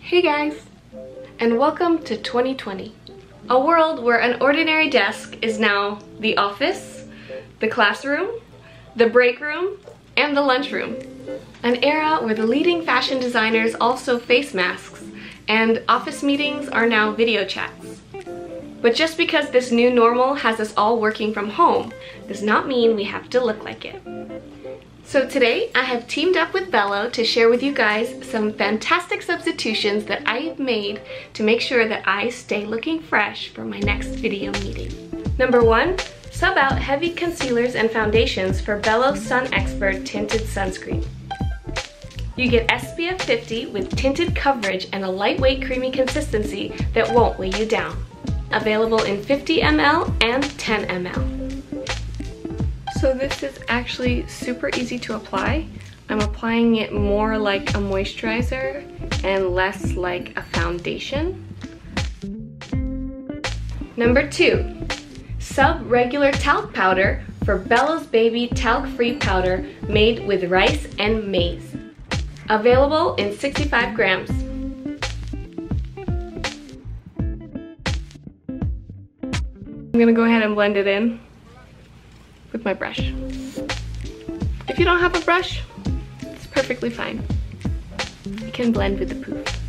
Hey guys, and welcome to 2020. A world where an ordinary desk is now the office, the classroom, the break room, and the lunchroom. An era where the leading fashion designers also face masks, and office meetings are now video chats. But just because this new normal has us all working from home does not mean we have to look like it. So today I have teamed up with Belo to share with you guys some fantastic substitutions that I've made to make sure that I stay looking fresh for my next video meeting. Number one, sub out heavy concealers and foundations for Belo Sun Expert Tinted Sunscreen. You get SPF 50 with tinted coverage and a lightweight creamy consistency that won't weigh you down available in 50 ml and 10 ml. Is actually super easy to apply. I'm applying it more like a moisturizer and less like a foundation. Number two, sub regular talc powder for Belo's Baby Talc Free Powder made with rice and maize. Available in 65 grams. I'm gonna go ahead and blend it in with my brush. If you don't have a brush, it's perfectly fine. You can blend with the poof.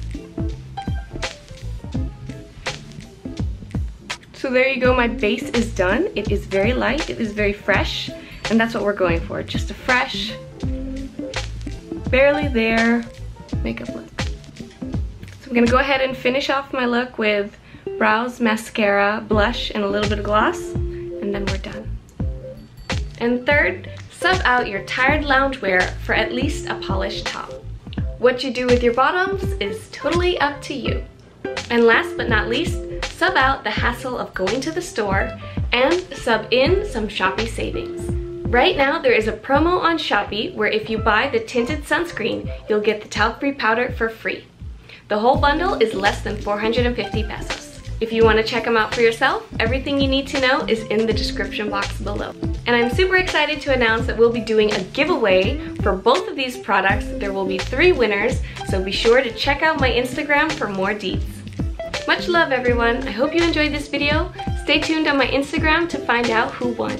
So there you go, my base is done. It is very light, it is very fresh, and that's what we're going for. Just a fresh, barely there makeup look. So I'm gonna go ahead and finish off my look with brows, mascara, blush, and a little bit of gloss, and then we're done. And third, sub out your tired loungewear for at least a polished top. What you do with your bottoms is totally up to you. And last but not least, sub out the hassle of going to the store and sub in some Shopee savings. Right now, there is a promo on Shopee where if you buy the tinted sunscreen, you'll get the talc-free powder for free. The whole bundle is less than 450 pesos. If you want to check them out for yourself, everything you need to know is in the description box below. And I'm super excited to announce that we'll be doing a giveaway for both of these products. There will be three winners, so be sure to check out my Instagram for more deets. Much love everyone, I hope you enjoyed this video. Stay tuned on my Instagram to find out who won.